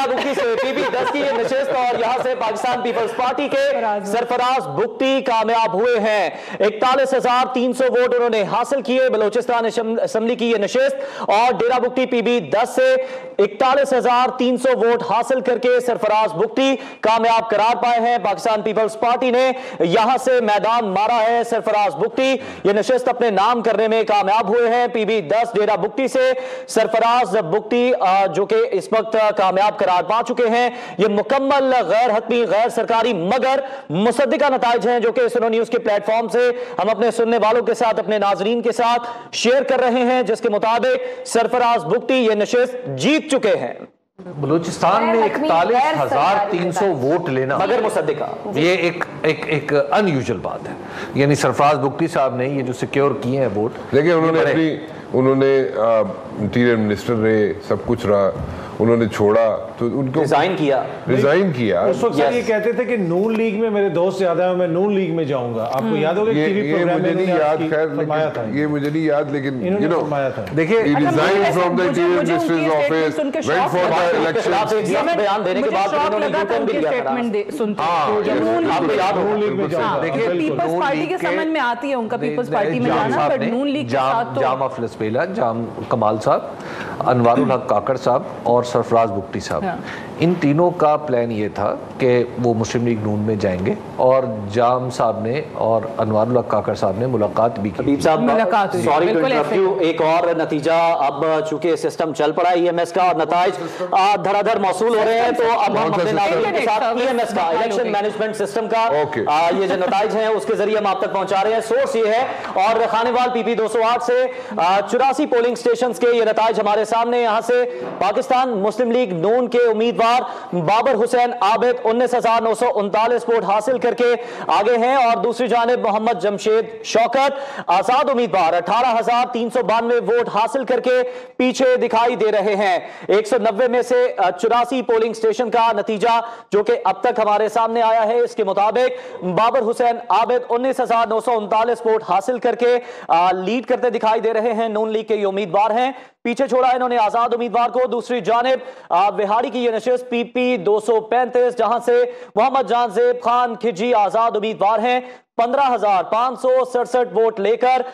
डेरा बुक्ती से पीपी दस की ये नशिस्त और यहाँ से पाकिस्तान पीपल्स पार्टी के सरफराज बुक्ती कामयाब हुए हैं। इकतालीस हज़ार तीन सौ वोट उन्होंने हासिल किए बलोचिस्तान असम्बली की ये नशिस्त और डेरा बुक्ती पीबी दस से इकतालीस हज़ार तीन सौ वोट हासिल करके सरफराज बुक्ती कामयाब करार पाए हैं। पाकिस्तान पीपल्स पार्टी ने यहाँ से मैदान मारा है। सरफराज बुक्ती ये नशिस्त अपने नाम करने में कामयाब हुए हैं। पीबी दस डेरा बुक्ती से सरफराज बुक्ती जो कि इस वक्त कामयाब करार पा चुके हैं। ये मुकम्मल गैर हतमी गैर सरकारी मगर मुसद्दिका नतज हैं जो कि सुनो न्यूज़ के प्लेटफॉर्म से हम अपने सुनने वालों के साथ अपने नाजरीन के साथ शेयर कर रहे हैं जिसके मुताबिक सरफराज बुक्ती ये नशिस्त जीत चुके हैं। बलूचिस्तान में इकतालीस हज़ार तीन सौ वोट लेना। मगर मुसद्दिका। ये एक एक एक अनयूजल बात है। यानी सरफराज बुक्ती साहब ने ये जो सिक्योर किए हैं वोट देखिए उन्होंने उन्होंने इंटीरियर मिनिस्टर रहे सब कुछ रहा। उन्होंने छोड़ा तो उनको रिजाइन किया। रिजाइन किया। उस वक्त ये कहते थे कि नून लीग में मेरे दोस्त ज़्यादा है मैं नून लीग में जाऊँगा। आपको याद होगा ये, टीवी ये प्रोग्राम मुझे में नहीं याद खैर लेकिन ये मुझे नहीं याद लेकिन यू नो देखिए statement सुन के went shock for लगा। the उनके खिलाफ elections एक बयान देने के बाद उन्होंने यूटर्न भी लिया था। स्टेटमेंट दे- सुनते हाँ, तो नून लीग आपको में याद जाऊँगा। नून लीग में जाऊँगा। देखिए पीपल्स पार्टी के समझ में आती है उनका पीपल्स पार्टी में जाम जाना बट नून लीग के साथ तो जाम अफलस बेला जाम कमाल साहब। अनवारुल हक काकड़ साहब और सरफराज बुक्टी साहब। हाँ। इन तीनों का प्लान ये था कि वो मुस्लिम लीग नून में जाएँगे और जाम साहब ने और अनवारुल हक काकड़ साहब ने मुलाकात भी की। मुलाकात सॉरी एक और नतीजा अब चूँकि सिस्टम चल पड़ा है ईएमएस का और नताज धराधर मौसूल हो रहे हैं तो अब हम अपने नागरिकों के system? साथ Internet ईएमएस का इलेक्शन मैनेजमेंट सिस्टम का ये जो नताज हैं उसके ज़रिए हम आप तक पहुँचा रहे हैं। सोर्स ये है और खानेवाल पीपी 208 से चौरासी पोलिंग स्टेशन के ये नताज हमारे सामने यहाँ से पाकिस्तान मुस्लिम लीग नून के उम्मीदवार बाबर हुसैन आबिद उन्नीस हज़ार नौ सौ उनतालीस वोट हासिल करके आगे हैं और दूसरी जानब मोहम्मद जमशेद शौकत, आज़ाद उम्मीदवार अठारह हज़ार तीन सौ बानवे वोट हासिल करके पीछे दिखाई दे रहे हैं। एक सौ नब्बे में से चौरासी पोलिंग स्टेशन का नतीजा जो कि अब तक हमारे सामने आया है, इसके मुताबिक बाबर हुसैन आबिद उन्नीस हज़ार नौ सौ उनतालीस वोट हासिल करके लीड करते दिखाई दे रहे हैं। नून लीग के उम्मीदवार हैं। पीछे छोड़ा इन्होंने आज़ाद उम्मीदवार को। दूसरी जानब बिहारी की ये नशिस्त, पीपी 235 जहाँ से मोहम्मद जानजेब खान खिजी आज़ाद उम्मीदवार हैं। पंद्रह हज़ार पाँच सौ सड़सठ वोट लेकर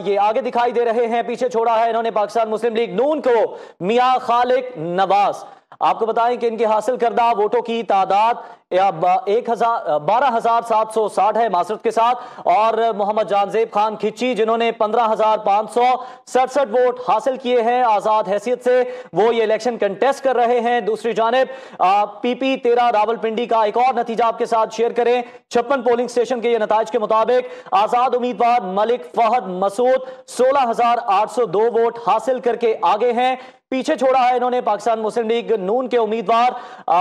ये आगे दिखाई दे रहे हैं। पीछे छोड़ा है इन्होंने पाकिस्तान मुस्लिम लीग नून को, मियाँ खालिक नवाज़। आपको बताएँ कि इनके हासिल करदा वोटों की तादाद एक हज़ार बारह हज़ार सात सौ साठ है मासरत के साथ, और मोहम्मद जानजेब खान खिची जिन्होंने पंद्रह हज़ार पाँच सौ सड़सठ वोट हासिल किए हैं आज़ाद हैसियत से, वो ये इलेक्शन कंटेस्ट कर रहे हैं। दूसरी जानब पीपी तेरह रावलपिंडी का एक और नतीजा आपके साथ शेयर करें। छप्पन पोलिंग स्टेशन के ये नतज के मुताबिक, आज़ाद उम्मीदवार मलिक फहद मसूद सोलह हज़ार आठ सौ दो वोट हासिल करके आगे हैं। पीछे छोड़ा है इन्होंने पाकिस्तान मुस्लिम लीग नून के उम्मीदवार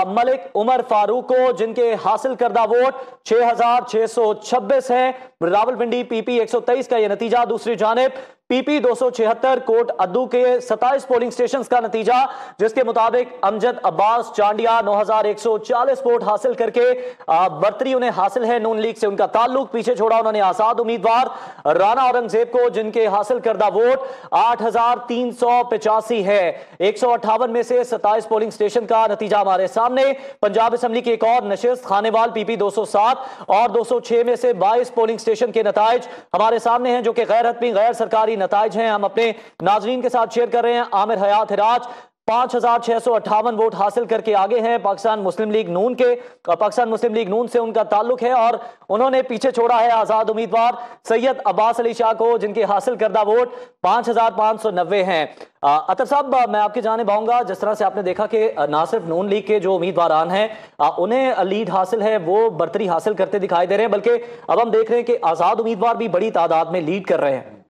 मलिक उमर फारूक को जिनके हासिल करदा वोट 6,626 है। रावलपिंडी पीपी 123 का यह नतीजा। दूसरी जानब पीपी 276 कोट अद्दू के 27 पोलिंग स्टेशन का नतीजा, जिसके मुताबिक अमजद अब्बास चांडिया 9140 वोट हासिल करके बर्तरी उन्हें हासिल है नून लीग से उनका ताल्लुक। पीछे छोड़ा उन्होंने आज़ाद उम्मीदवार राणा औरंगज़ेब को, जिनके हासिल करदा वोट आठ हज़ार तीन सौ पचासी है। एक सौ अट्ठावन में से 27 पोलिंग स्टेशन का नतीजा हमारे सामने। पंजाब असम्बली की एक और नशिस्त, खानेवाल पीपी 207 और 206 में से 22 पोलिंग स्टेशन के नतज हमारे सामने हैं, जो कि गैर हतमी गैर सरकारी नतज हैं। हम अपने नाजरीन के साथ शेयर कर रहे हैं। आमिर हयात हिराज, पाँच हज़ार छह सौ अट्ठावन वोट हासिल करके आगे हैं पाकिस्तान मुस्लिम लीग नून के। और पाकिस्तान मुस्लिम लीग नून से उनका ताल्लुक है और उन्होंने पीछे छोड़ा है आज़ाद उम्मीदवार सैयद अब्बास अली शाह को, जिनके हासिल करदा वोट पाँच हज़ार पाँच सौ नब्बे हैं। अतर साहब मैं आपकी जाने आऊँगा जिस तरह से आपने देखा कि ना सिर्फ़ नून लीग के जो उम्मीदवार हैं उन्हें लीड हासिल है, वो बर्तरी हासिल करते दिखाई दे रहे हैं, बल्कि अब हम देख रहे हैं कि आज़ाद उम्मीदवार भी बड़ी तादाद में लीड कर रहे हैं।